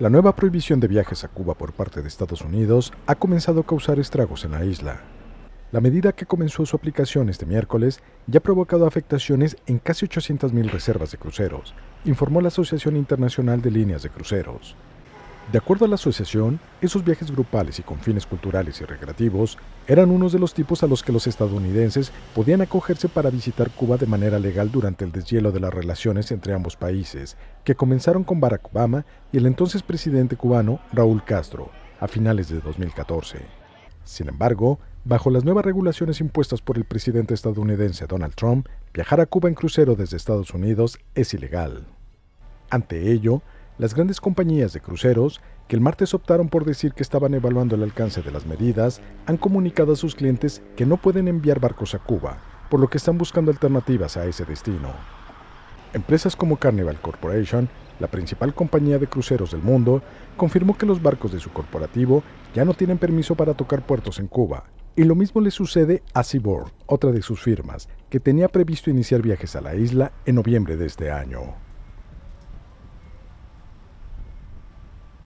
La nueva prohibición de viajes a Cuba por parte de Estados Unidos ha comenzado a causar estragos en la isla. La medida que comenzó su aplicación este miércoles ya ha provocado afectaciones en casi 800.000 reservas de cruceros, informó la Asociación Internacional de Líneas de Cruceros. De acuerdo a la asociación, esos viajes grupales y con fines culturales y recreativos eran unos de los tipos a los que los estadounidenses podían acogerse para visitar Cuba de manera legal durante el deshielo de las relaciones entre ambos países, que comenzaron con Barack Obama y el entonces presidente cubano Raúl Castro, a finales de 2014. Sin embargo, bajo las nuevas regulaciones impuestas por el presidente estadounidense Donald Trump, viajar a Cuba en crucero desde Estados Unidos es ilegal. Ante ello, las grandes compañías de cruceros, que el martes optaron por decir que estaban evaluando el alcance de las medidas, han comunicado a sus clientes que no pueden enviar barcos a Cuba, por lo que están buscando alternativas a ese destino. Empresas como Carnival Corporation, la principal compañía de cruceros del mundo, confirmó que los barcos de su corporativo ya no tienen permiso para tocar puertos en Cuba. Y lo mismo le sucede a Seaboard, otra de sus firmas, que tenía previsto iniciar viajes a la isla en noviembre de este año.